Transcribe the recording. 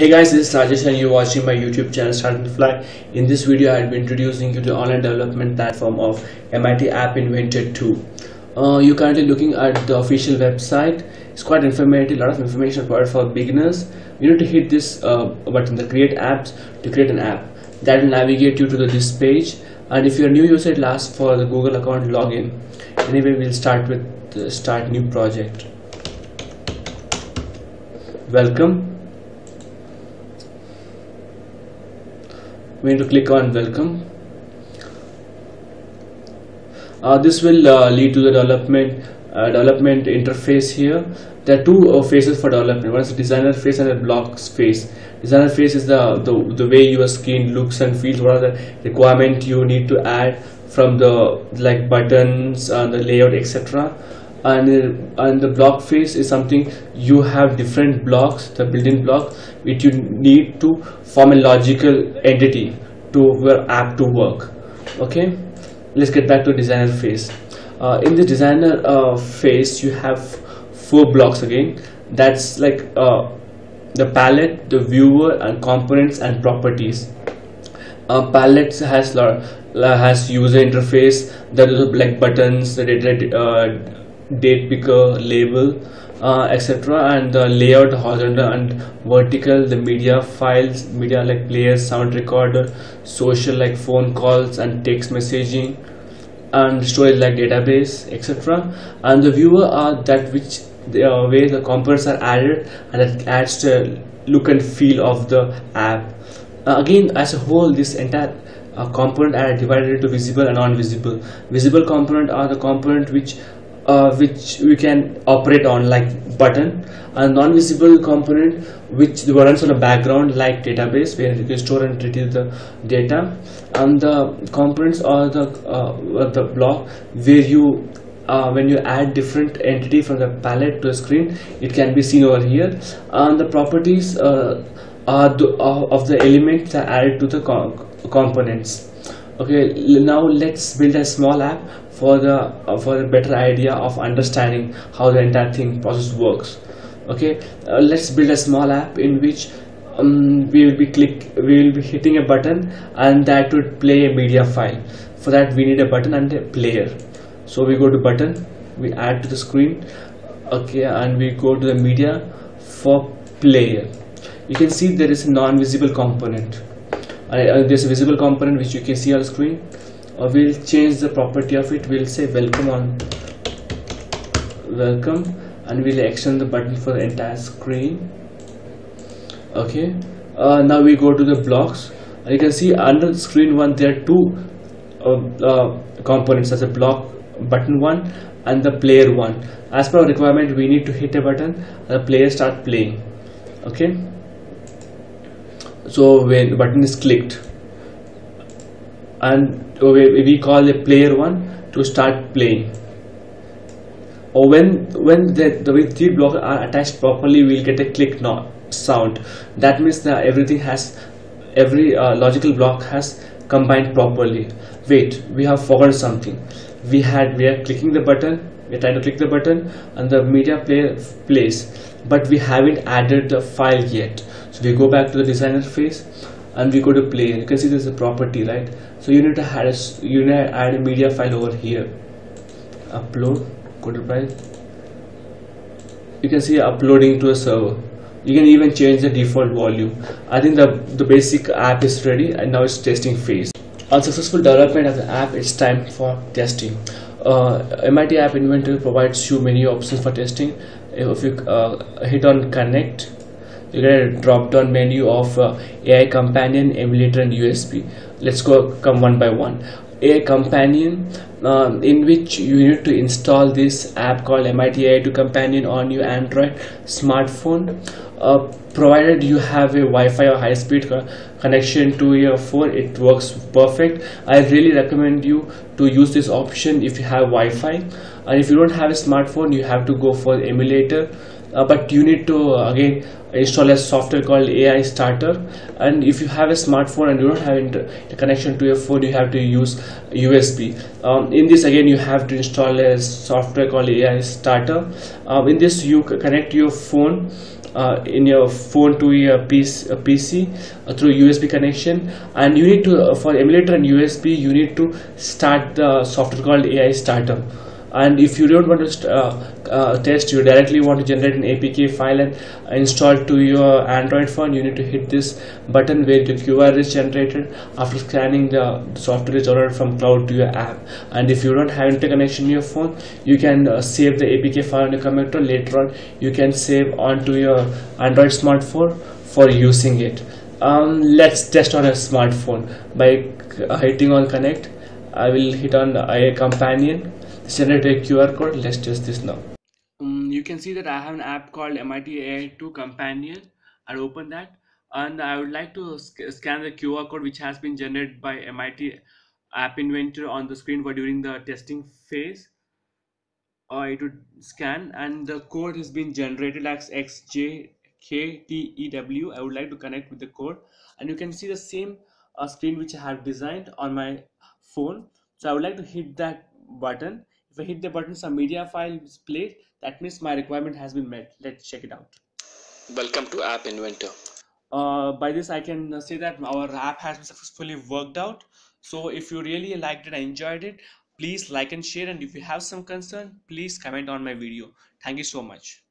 Hey guys, this is Rajesh and you're watching my YouTube channel Start and Fly. In this video, I'll be introducing you to the online development platform of MIT App Inventor 2. Uh, you're currently looking at the official website. It's quite informative, a lot of information provided for beginners. You need to hit this uh, button, the create apps, to create an app. That will navigate you to the, this page. And if you're a new user, it'll ask for the Google account login. Anyway, we'll start with the start new project. Welcome. We need to click on welcome. Uh, this will uh, lead to the development uh, development interface here. There are two uh, phases for development. One is the designer phase and the blocks phase. Designer phase is the, the the way your screen looks and feels what are the requirement you need to add from the like buttons and the layout etc and and the block phase is something you have different blocks the building block which you need to form a logical entity to your app to work. Okay? Let's get back to designer phase uh, in the designer uh, phase you have four blocks again. That's like uh, the palette the viewer and components and properties. Uh, palette has has user interface there is like buttons the data uh, date picker label uh, etc and the layout horizontal and vertical the media files media like players sound recorder social like phone calls and text messaging and storage like database etc and the viewer are that which the uh, way the components are added and it adds the look and feel of the app. Uh, again as a whole this entire uh, component are divided into visible and non-visible. Visible component are the component which uh, which we can operate on like button a non-visible component which runs on a background like database where you can store and retrieve the data. And the components are the uh, the block where you uh, when you add different entity from the palette to a screen it can be seen over here. And the properties uh, are the, uh, of the elements that added to the co components. Okay now let's build a small app for the uh, for a better idea of understanding how the entire thing process works. Okay? Uh, let's build a small app in which um, we will be click we will be hitting a button and that would play a media file. For that we need a button and a player. So we go to button we add to the screen okay and we go to the media for player. You can see there is a non-visible component. Uh, there's a visible component which you can see on the screen or we'll change the property of it. We'll say welcome on welcome and we'll extend the button for the entire screen. Okay. Uh, now we go to the blocks. You can see under screen one there are two uh, uh, components. As a block button one and the player one. As per our requirement we need to hit a button and the player start playing. Okay. So when button is clicked and we call the player one to start playing. Or when when the, the three blocks are attached properly we'll get a click no sound. That means that everything has every uh, logical block has combined properly. Wait we have forgotten something. We had we are clicking the button we're trying to click the button and the media player plays. But we haven't added the file yet. So we go back to the designer phase and we go to play. You can see there's a property right so you need to add a, you need to add a media file over here. Upload to you can see uploading to a server. You can even change the default volume. I think the the basic app is ready and now it's testing phase. On successful development of the app it's time for testing. Uh, MIT App Inventor provides you many options for testing. If you uh, hit on connect drop down menu of uh, AI companion emulator and USB let's go come one by one. AI companion um, in which you need to install this app called MIT AI 2 companion on your Android smartphone. Uh, provided you have a Wi-Fi or high-speed co connection to your phone it works perfect. I really recommend you to use this option if you have Wi-Fi. And if you don't have a smartphone you have to go for emulator uh, but you need to uh, again install a software called AI starter. And if you have a smartphone and you don't have a connection to your phone you have to use USB um, in this again you have to install a software called AI starter. Um, in this you connect your phone uh, in your phone to your PC, uh, PC uh, through USB connection. And you need to uh, for emulator and USB you need to start the software called AI starter. And if you don't want to uh, test. You directly want to generate an apk file and install to your android phone you need to hit this button where the qr is generated. After scanning the, software is downloaded from cloud to your app. And if you don't have internet connection in your phone you can uh, save the apk file on your computer. Later on you can save onto your android smartphone for using it. Um, let's test on a smartphone by hitting on connect. I will hit on a companion. Generate a QR code. Let's test this now. You can see that I have an app called MIT AI2 Companion. I'll open that and I would like to sc scan the QR code which has been generated by MIT App Inventor on the screen for during the testing phase. Uh, it would scan and the code has been generated as XJKTEW. I would like to connect with the code and you can see the same uh, screen which I have designed on my phone. So I would like to hit that button if I hit the button some media file is played that means my requirement has been met. Let's check it out. Welcome to app inventor. Uh, by this I can say that our app has been successfully worked out. So if you really liked it and enjoyed it please like and share. And if you have some concern please comment on my video. Thank you so much